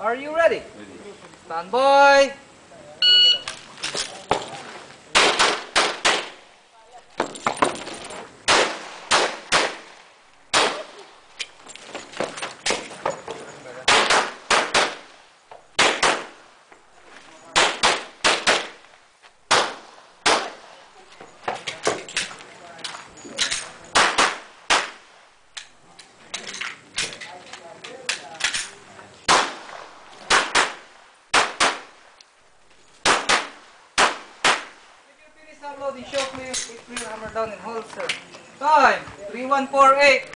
Are you ready? Stand by. Clear, clear hammer down and holster. Time, 3148.